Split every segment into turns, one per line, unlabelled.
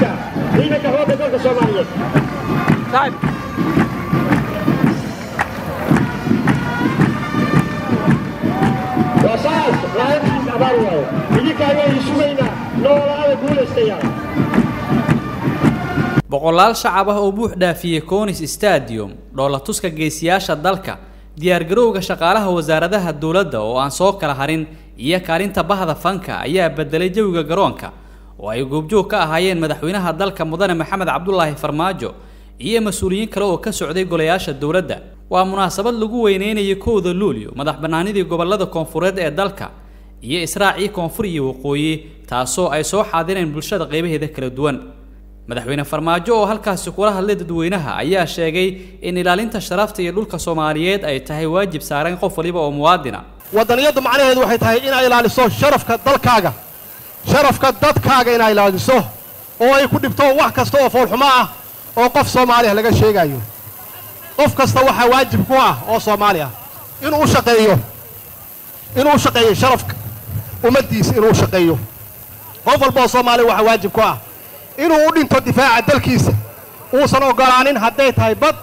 taliska ciidanka xoogga dalka soomaaliyeed waa saas lahayntiis abaar waayo idinkaa waynu sugaynaa noolaada guulaystayaal
boqolaal shacab ah oo buux dhaafiyey conis stadium dhoolatuska geesiyaasha dalka. Diyaargarowga shaqaalaha wasaaradaha dowladda oo aan soo kala harin iyo kaalinta bahda fanka ayaa bedelay jawiga garoonka oo ay goobjoog ka ahaayeen madaxweynaha dalka mudane maxamed cabdulaahi farmaajo iyo mas'uuliyiin kale oo ka socday golayaasha dowladda. Waa munaasabad lagu weyneynayay kowda luulyo madax bannaanidii gobollada koonfureed ee dalka iyo israacii koonfur iyo waqooyi taasoo ay soo xaadireen bulshada qaybaheeda kala duwan. Madaxweyne farmaajo oo halkaasi kula hadlay dadweynaha ayaa sheegay in ilaalinta sharafta iyo dhulka soomaaliyeed ay tahay waajib saaran qof waliba oo muwaadina.
Waddaniyaddu macnaheedu waxay tahay inaad ilaaliso sharafka dalkaaga sharafka dadkaaga inaad ilaaliso oo ay ku dhibto wax kasta oo foolxumo ah oo qof soomaali ah laga sheegayo. Qof kasta waxaa waajib ku ah oo soomaali inuu u shaqeeyo inuu u shaqeeyo sharafka ummaddiisa inuu u shaqeeyo. Qof walba oo soomaaliya waxaa waajib ku ah inuu u dhinto difaaca dalkiisa uusan oggolaanin hadday tahay bad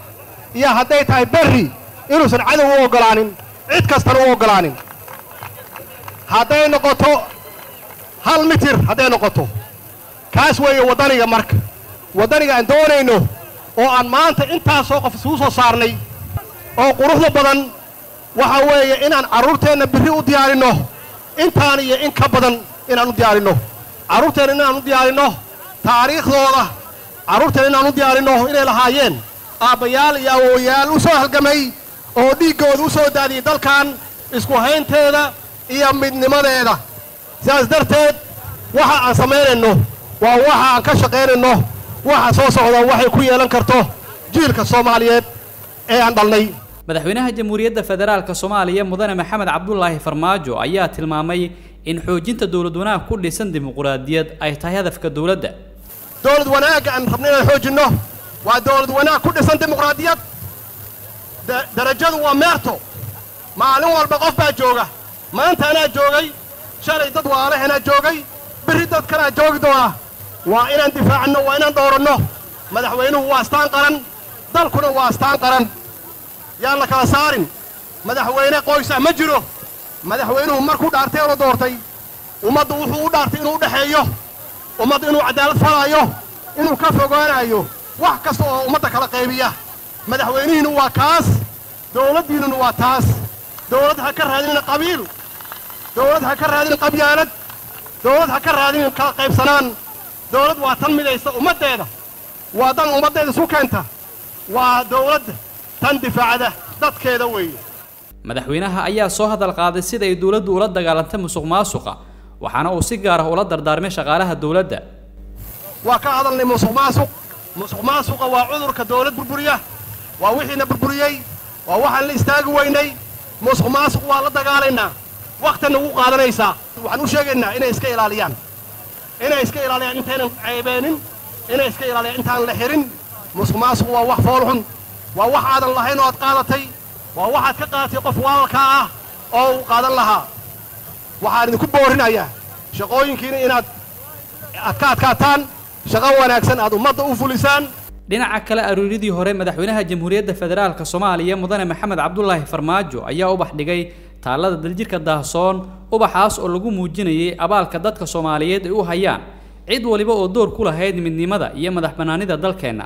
iyo hadday tahay berri inuusan cadow u oggolaanin cid kastana u oggolaanin hadday noqoto hal mitir hadday noqoto. Kaas weeye waddaniga marka waddaniga aan doonayno oo aan maanta intaasoo qof isugu soo saarnay oo quruxda badan waxa weeye inaan carruurteenna birri u diyaarinno intaan iyo in ka badan inaan u diyaarinno. Carruurteenna inaan u diyaarinno taariikhdooda. Carruurteenna inaan u diyaarinno inay lahaayeen. Aabbayaal iyo awoowayaal u soo halgamay oo dhiiggooda u soo daadiyey dalkan isku haynteeda iyo midnimadeeda sidaas darteed waxa aan samaynayno waa waxa aan ka shaqaynayno waxa soo socda waxay ku yeelan karto jiilka soomaaliyeed ee aan dhalnay.
Madaxweynaha jamhuuriyadda federaalka soomaaliya mudane maxamed cabdulaahi farmaajo ayaa tilmaamay in xoojinta dowlad wanaag ku dhisan dimuquraadiyad ay tahay hadafka dowladda.
Dowlad wanaagga aan rabno inaan xoojinno waa dowlad wanaag ku dhisan dimuqraadiyad. Darajadu waa meerto. Maalin walba qof baa jooga. Maanta anaa joogay shalay dad waalahanaa joogay. Berri dad kalaa joogi doona waa inaan difaacanno waa inaan dhowranno madaxweynuhu waa astaan qaran. Dalkuna waa astaan qaran. Yaan la kala saarin. Madaxweyne qoysa ma jiro. Madaxweynuhu markuu dhaartay oo la doortay. Ummaddu wuxuu u dhaartay inuu u dhexeeyo ummadda inuu cadaalad falaayo. Inuu ka fogaanayo wax kasta oo ummadda kala qaybiya. Madaxweynihiinnu waa kaas. Dowladdiinnuna waa taas. Dowlad ha ka raadinin qabiil dowlad ha ka raadinin qabyaalad. Dowlad ha ka raadinin kala qaybsanaan dowlad waa tan midaysa ummaddeeda. Waa dan ummaddeeda isu keenta. Waa dowladd tan difaacda dadkeeda weeye.
Madaxweynaha ayaa soo hadal qaaday sida ay dowladdu ula dagaalantay musuq maasuqa waxaana uu si gaar ah ula dardaarmay shaqaalaha dowladda
waa ka hadalnay musuq maasuq. Musuq maasuqa waa cudurka dowlad burburiya. Waa wixiina burburiyey. Waa waxaan la istaagi weynay. Musuq maasuq waa la dagaalaynaa wakhtina ugu qaadanaysaa waxaan u sheegaynaa inay iska ilaaliyaan. Inay iska ilaaliyaan intaynan ceebeenin inay iska ilaaliyaan intaan la xirin. Musuq maasuq waa wax foolxun waa wax aadan lahayn oo aad qaadatay waa waxaad ka qaadatay qof walaalkaa ah oo uu qaadan lahaa. Waxaan idinku boorinayaa shaqooyinkiina inaad aad ka adkaataan shaqo wanaagsan aad ummadda u fulisaan.
Dhinaca kale aruuridii hore madaxweynaha jamhuuriyadda federaalka soomaaliya mudane maxamed cabdulaahi farmaajo ayaa ubax dhigay taallada daljirka daahsoon ubaxaas oo lagu muujinayay abaalka dadka soomaaliyeed ay u hayaan cid waliba oo door ku lahayd midnimada iyo madax bannaanida dalkeenna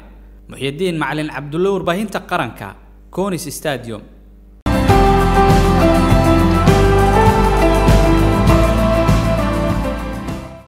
muxyidiin macalin cabdulle warbaahinta qaranka conis stadium